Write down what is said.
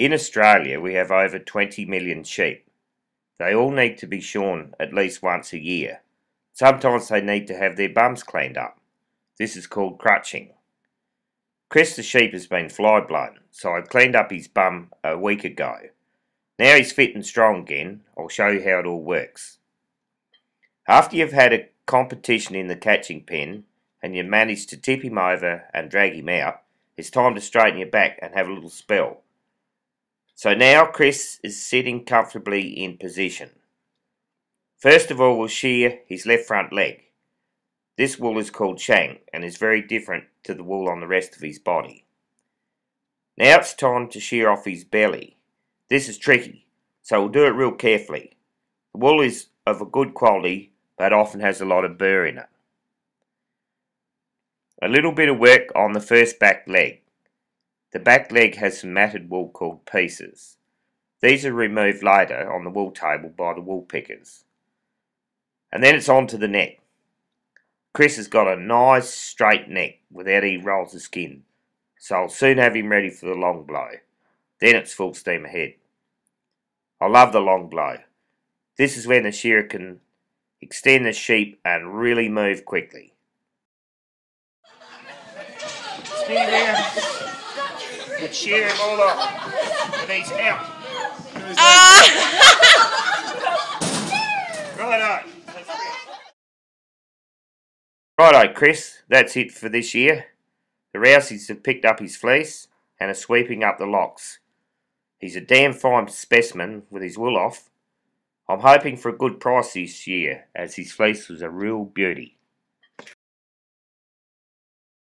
In Australia, we have over 20 million sheep. They all need to be shorn at least once a year. Sometimes they need to have their bums cleaned up. This is called crutching. Chris the sheep has been fly blown, so I cleaned up his bum a week ago. Now he's fit and strong again. I'll show you how it all works. After you've had a competition in the catching pen and you manage to tip him over and drag him out, it's time to straighten your back and have a little spell. So now Chris is sitting comfortably in position. First of all we'll shear his left front leg. This wool is called shang and is very different to the wool on the rest of his body. Now it's time to shear off his belly. This is tricky, so we'll do it real carefully. The wool is of a good quality but often has a lot of burr in it. A little bit of work on the first back leg. The back leg has some matted wool called pieces. These are removed later on the wool table by the wool pickers. And then it's on to the neck. Chris has got a nice straight neck without any rolls of skin, so I'll soon have him ready for the long blow. Then it's full steam ahead. I love the long blow. This is when the shearer can extend the sheep and really move quickly. Spin around. Let's shear him all up. And he's out. Uh. Righto. Righto, Chris. That's it for this year. The Rouseys have picked up his fleece and are sweeping up the locks. He's a damn fine specimen with his wool off. I'm hoping for a good price this year, as his fleece was a real beauty.